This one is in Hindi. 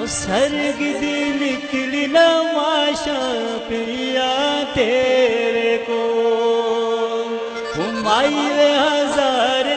वो सर्ग निकली नमाशा पिया तेरे को। माई हज़ार